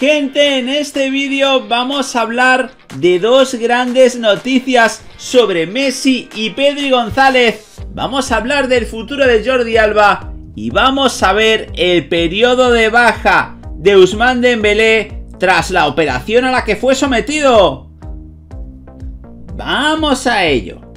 Gente, en este vídeo vamos a hablar de dos grandes noticias sobre Messi y Pedri González. Vamos a hablar del futuro de Jordi Alba y vamos a ver el periodo de baja de Usman Dembélé tras la operación a la que fue sometido. Vamos a ello.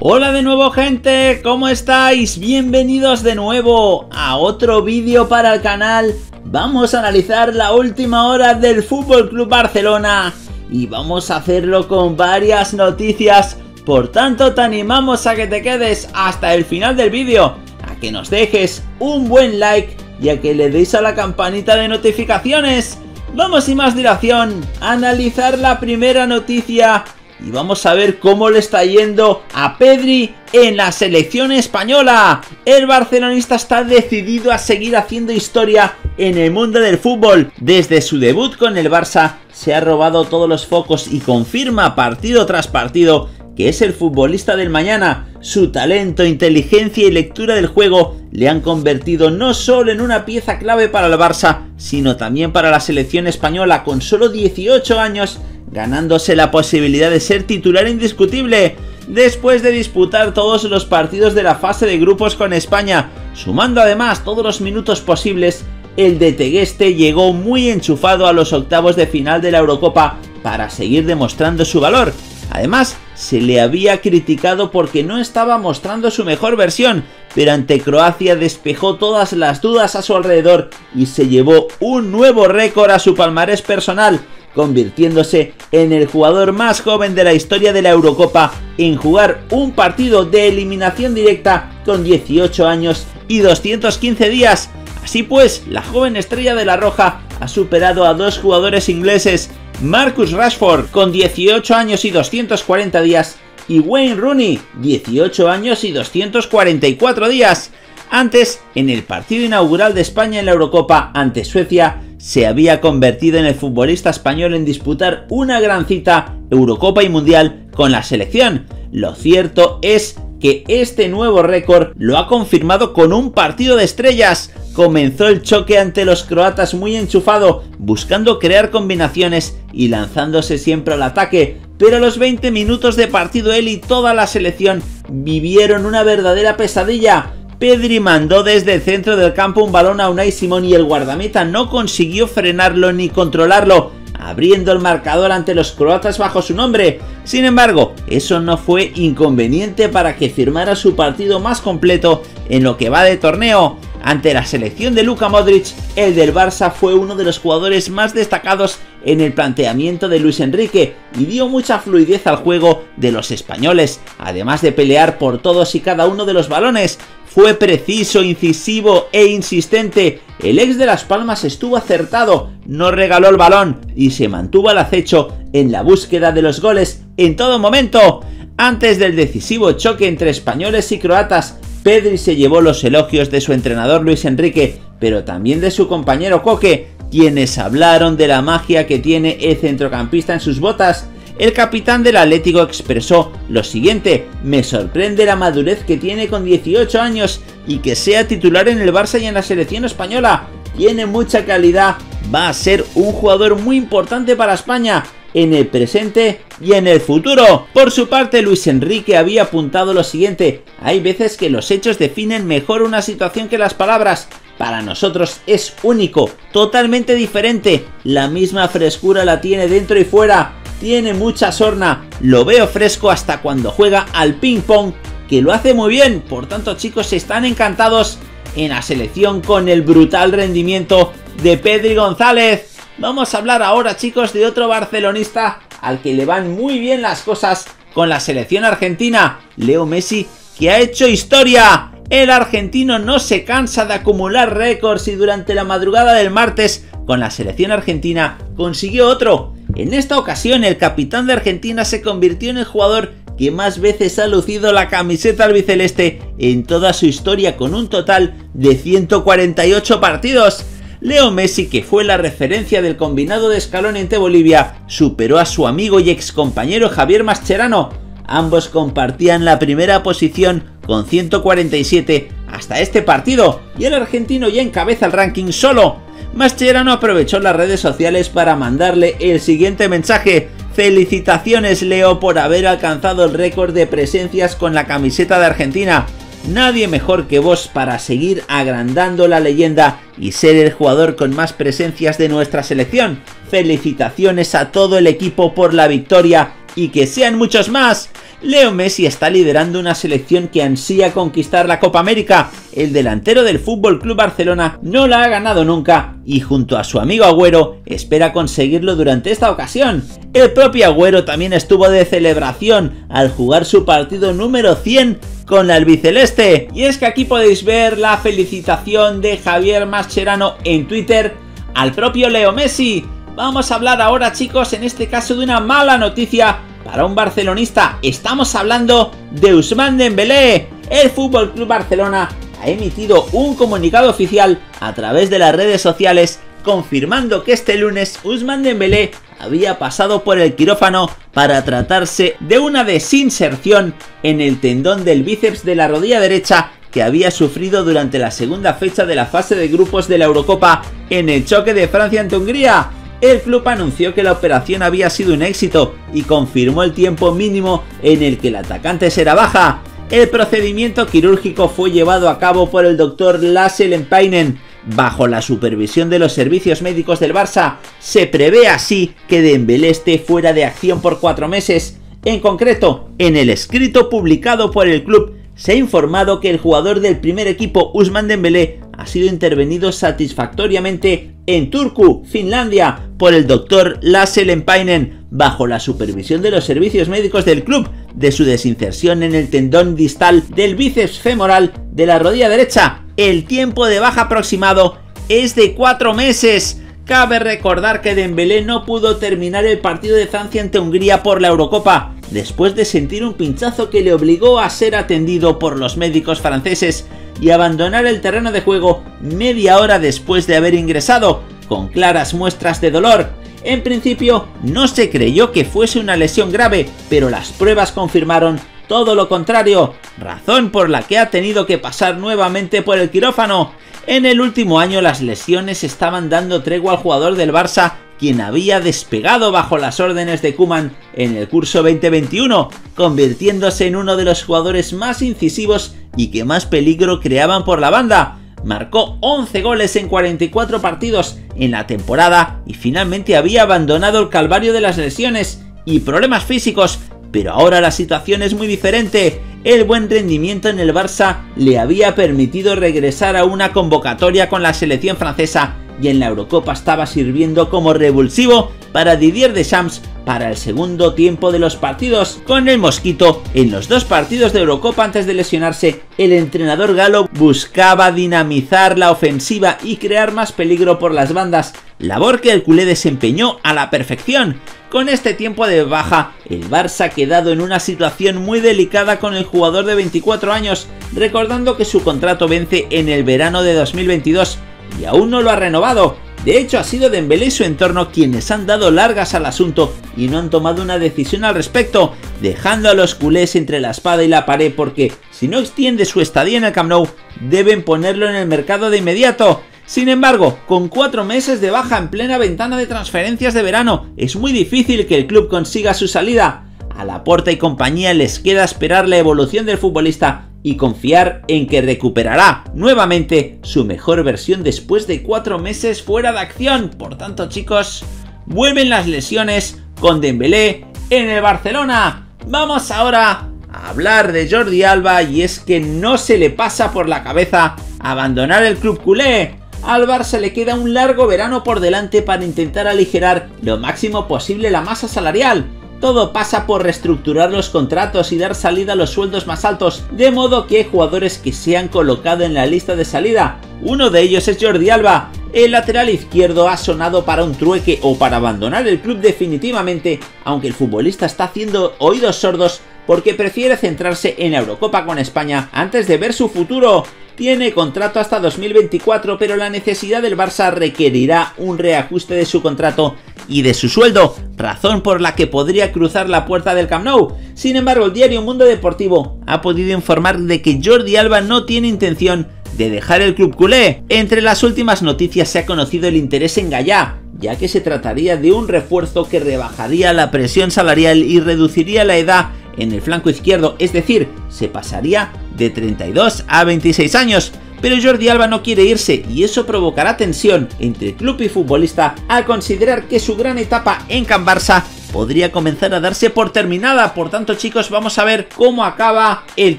Hola de nuevo gente, ¿cómo estáis? Bienvenidos de nuevo a otro vídeo para el canal. Vamos a analizar la última hora del Fútbol Club Barcelona y vamos a hacerlo con varias noticias. Por tanto, te animamos a que te quedes hasta el final del vídeo, a que nos dejes un buen like y a que le deis a la campanita de notificaciones. Vamos sin más dilación a analizar la primera noticia y vamos a ver cómo le está yendo a Pedri en la selección española. El barcelonista está decidido a seguir haciendo historia en el mundo del fútbol. Desde su debut con el Barça se ha robado todos los focos y confirma partido tras partido que es el futbolista del mañana. Su talento, inteligencia y lectura del juego le han convertido no solo en una pieza clave para el Barça, sino también para la selección española con solo 18 años ganándose la posibilidad de ser titular indiscutible después de disputar todos los partidos de la fase de grupos con España, sumando además todos los minutos posibles, el de Tegueste llegó muy enchufado a los octavos de final de la Eurocopa para seguir demostrando su valor. Además, se le había criticado porque no estaba mostrando su mejor versión, pero ante Croacia despejó todas las dudas a su alrededor y se llevó un nuevo récord a su palmarés personal, convirtiéndose en el jugador más joven de la historia de la Eurocopa en jugar un partido de eliminación directa con 18 años y 215 días. Así pues, la joven estrella de la Roja ha superado a dos jugadores ingleses, Marcus Rashford con 18 años y 240 días y Wayne Rooney 18 años y 244 días. Antes, en el partido inaugural de España en la Eurocopa ante Suecia, se había convertido en el futbolista español en disputar una gran cita, Eurocopa y Mundial, con la selección. Lo cierto es que este nuevo récord lo ha confirmado con un partido de estrellas. Comenzó el choque ante los croatas muy enchufado, buscando crear combinaciones y lanzándose siempre al ataque, pero a los 20 minutos de partido él y toda la selección vivieron una verdadera pesadilla. Pedri mandó desde el centro del campo un balón a Unai Simón y el guardameta no consiguió frenarlo ni controlarlo, abriendo el marcador ante los croatas bajo su nombre. Sin embargo, eso no fue inconveniente para que firmara su partido más completo en lo que va de torneo. Ante la selección de Luka Modric, el del Barça fue uno de los jugadores más destacados en el planteamiento de Luis Enrique y dio mucha fluidez al juego de los españoles, además de pelear por todos y cada uno de los balones. Fue preciso, incisivo e insistente. El ex de Las Palmas estuvo acertado, no regaló el balón y se mantuvo al acecho en la búsqueda de los goles en todo momento. Antes del decisivo choque entre españoles y croatas, Pedri se llevó los elogios de su entrenador Luis Enrique, pero también de su compañero Coque, quienes hablaron de la magia que tiene el centrocampista en sus botas. El capitán del Atlético expresó lo siguiente, me sorprende la madurez que tiene con 18 años y que sea titular en el Barça y en la selección española. Tiene mucha calidad, va a ser un jugador muy importante para España en el presente y en el futuro. Por su parte, Luis Enrique había apuntado lo siguiente, hay veces que los hechos definen mejor una situación que las palabras. Para nosotros es único, totalmente diferente, la misma frescura la tiene dentro y fuera, tiene mucha sorna, lo veo fresco hasta cuando juega al ping pong, que lo hace muy bien, por tanto chicos están encantados en la selección con el brutal rendimiento de Pedri González. Vamos a hablar ahora chicos de otro barcelonista al que le van muy bien las cosas con la selección argentina, Leo Messi, que ha hecho historia. El argentino no se cansa de acumular récords y durante la madrugada del martes con la selección argentina consiguió otro. En esta ocasión el capitán de Argentina se convirtió en el jugador que más veces ha lucido la camiseta albiceleste en toda su historia con un total de 148 partidos. Leo Messi, que fue la referencia del combinado de escalón ante Bolivia, superó a su amigo y ex compañero Javier Mascherano. Ambos compartían la primera posición con 147 hasta este partido y el argentino ya encabeza el ranking solo. Mascherano aprovechó las redes sociales para mandarle el siguiente mensaje. Felicitaciones Leo por haber alcanzado el récord de presencias con la camiseta de Argentina. Nadie mejor que vos para seguir agrandando la leyenda y ser el jugador con más presencias de nuestra selección. Felicitaciones a todo el equipo por la victoria y que sean muchos más. Leo Messi está liderando una selección que ansía conquistar la Copa América. El delantero del Fútbol Club Barcelona no la ha ganado nunca y junto a su amigo Agüero espera conseguirlo durante esta ocasión. El propio Agüero también estuvo de celebración al jugar su partido número 100 con la albiceleste. Y es que aquí podéis ver la felicitación de Javier Mascherano en Twitter al propio Leo Messi. Vamos a hablar ahora chicos en este caso de una mala noticia para un barcelonista. Estamos hablando de Usman Dembélé. El Fútbol Club Barcelona ha emitido un comunicado oficial a través de las redes sociales confirmando que este lunes Usman Dembélé había pasado por el quirófano para tratarse de una desinserción en el tendón del bíceps de la rodilla derecha que había sufrido durante la segunda fecha de la fase de grupos de la Eurocopa en el choque de Francia ante Hungría. El club anunció que la operación había sido un éxito y confirmó el tiempo mínimo en el que el atacante será baja. El procedimiento quirúrgico fue llevado a cabo por el doctor Lasse Lempainen bajo la supervisión de los servicios médicos del Barça. Se prevé así que Dembélé esté fuera de acción por cuatro meses. En concreto, en el escrito publicado por el club se ha informado que el jugador del primer equipo Usman Dembélé ha sido intervenido satisfactoriamente en Turku, Finlandia, por el doctor Lasse Lempainen, bajo la supervisión de los servicios médicos del club, de su desinserción en el tendón distal del bíceps femoral de la rodilla derecha. El tiempo de baja aproximado es de 4 meses. Cabe recordar que Dembélé no pudo terminar el partido de Francia ante Hungría por la Eurocopa, después de sentir un pinchazo que le obligó a ser atendido por los médicos franceses y abandonar el terreno de juego media hora después de haber ingresado, con claras muestras de dolor. En principio no se creyó que fuese una lesión grave, pero las pruebas confirmaron todo lo contrario, razón por la que ha tenido que pasar nuevamente por el quirófano. En el último año las lesiones estaban dando tregua al jugador del Barça quien había despegado bajo las órdenes de Kuman en el curso 2021, convirtiéndose en uno de los jugadores más incisivos y que más peligro creaban por la banda. Marcó 11 goles en 44 partidos en la temporada y finalmente había abandonado el calvario de las lesiones y problemas físicos, pero ahora la situación es muy diferente. El buen rendimiento en el Barça le había permitido regresar a una convocatoria con la selección francesa y en la Eurocopa estaba sirviendo como revulsivo para Didier Deschamps para el segundo tiempo de los partidos. Con el Mosquito, en los dos partidos de Eurocopa antes de lesionarse, el entrenador galo buscaba dinamizar la ofensiva y crear más peligro por las bandas, labor que el culé desempeñó a la perfección. Con este tiempo de baja, el Barça ha quedado en una situación muy delicada con el jugador de 24 años, recordando que su contrato vence en el verano de 2022 y aún no lo ha renovado. De hecho, ha sido Dembélé y su entorno quienes han dado largas al asunto y no han tomado una decisión al respecto, dejando a los culés entre la espada y la pared porque, si no extiende su estadía en el Camp Nou, deben ponerlo en el mercado de inmediato. Sin embargo, con cuatro meses de baja en plena ventana de transferencias de verano, es muy difícil que el club consiga su salida. A la porta y compañía les queda esperar la evolución del futbolista y confiar en que recuperará nuevamente su mejor versión después de cuatro meses fuera de acción. Por tanto, chicos, vuelven las lesiones con Dembélé en el Barcelona. Vamos ahora a hablar de Jordi Alba y es que no se le pasa por la cabeza abandonar el club culé. Al Barça le queda un largo verano por delante para intentar aligerar lo máximo posible la masa salarial todo pasa por reestructurar los contratos y dar salida a los sueldos más altos, de modo que hay jugadores que se han colocado en la lista de salida. Uno de ellos es Jordi Alba. El lateral izquierdo ha sonado para un trueque o para abandonar el club definitivamente, aunque el futbolista está haciendo oídos sordos porque prefiere centrarse en la Eurocopa con España antes de ver su futuro. Tiene contrato hasta 2024, pero la necesidad del Barça requerirá un reajuste de su contrato y de su sueldo, razón por la que podría cruzar la puerta del Camp Nou. Sin embargo, el diario Mundo Deportivo ha podido informar de que Jordi Alba no tiene intención de dejar el club culé. Entre las últimas noticias se ha conocido el interés en Gallá, ya que se trataría de un refuerzo que rebajaría la presión salarial y reduciría la edad en el flanco izquierdo, es decir, se pasaría de 32 a 26 años. Pero Jordi Alba no quiere irse y eso provocará tensión entre club y futbolista al considerar que su gran etapa en Can Barça podría comenzar a darse por terminada. Por tanto, chicos, vamos a ver cómo acaba el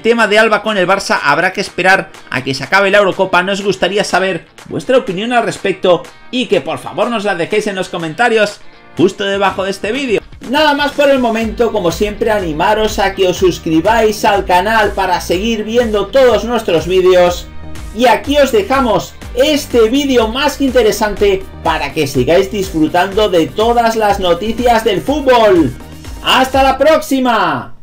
tema de Alba con el Barça. Habrá que esperar a que se acabe la Eurocopa. Nos gustaría saber vuestra opinión al respecto y que por favor nos la dejéis en los comentarios justo debajo de este vídeo. Nada más por el momento, como siempre animaros a que os suscribáis al canal para seguir viendo todos nuestros vídeos. Y aquí os dejamos este vídeo más que interesante para que sigáis disfrutando de todas las noticias del fútbol. ¡Hasta la próxima!